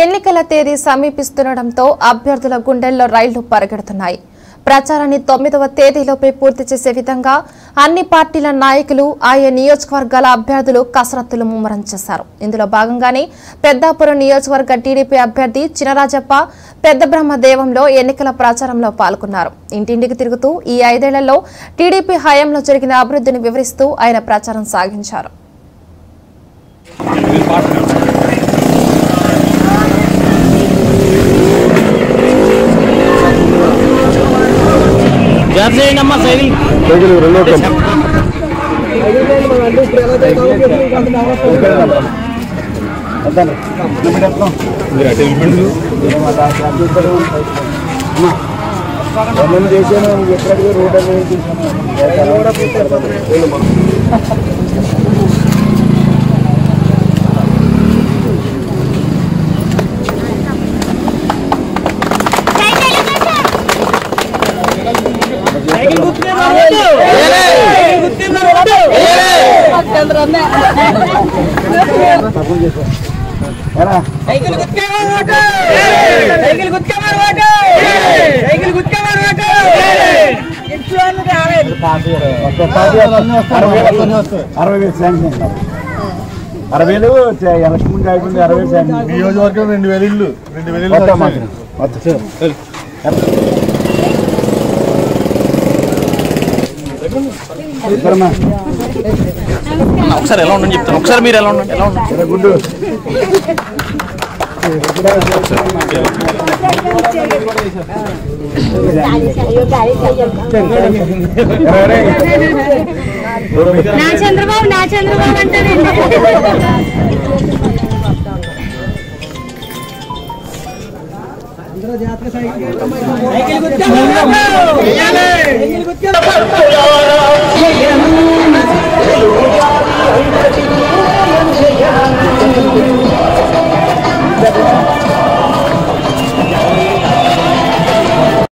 ఎన్నికల తేదీ సమీపిస్తుండటంతో అభ్యర్థుల గుండెల్లో రైళ్ళు పరిగెడుతున్నాయి. ప్రచారాన్ని తొమ్మిదవ తేదీలోపే పూర్తి చేసే విధంగా అన్ని పార్టీల నాయకులు ఆయా నియోజకవర్గాల అభ్యర్థులు కసరత్తులు ముమ్మరం చేశారు. ఇందులో భాగంగానే పెద్దాపురం నియోజకవర్గ టీడీపీ అభ్యర్థి చినరాజప్ప పెద్ద బ్రహ్మదేవంలో ఎన్నికల ప్రచారంలో పాల్గొన్నారు. ఇంటింటికి తిరుగుతూ ఈ ఐదేళ్ళలో టీడీపీ హయాంలో జరిగిన అభివృద్ధిని వివరిస్తూ ఆయన ప్రచారం సాగించారు. జాబ్ చేయండి అమ్మా సైకిల్. సైకిల్ రెండో టైం చేశాను ఎక్కడికి రోడ్ అనేది సైకిల్ గుర్తుకోవాలి సైకిల్ గుర్తుకోవాలి అరవై వేలు శాంక్షన్ అరవై వేలు ఎలక్షన్ ముందు అయిపోయింది అరవై వేలు శాంక్షన్ నియోజకవర్గం రెండు వేలు ఇల్లు రెండు వేలు ఇల్లు మొత్తం ఒకసారి ఎలా ఉండండి చెప్తాను. ఒకసారి మీరు ఎలా ఉండండి ఎలా ఉండండి. నా చంద్రబాబు నా చంద్రబాబు సైకిల్ గుర్తుకోవాలి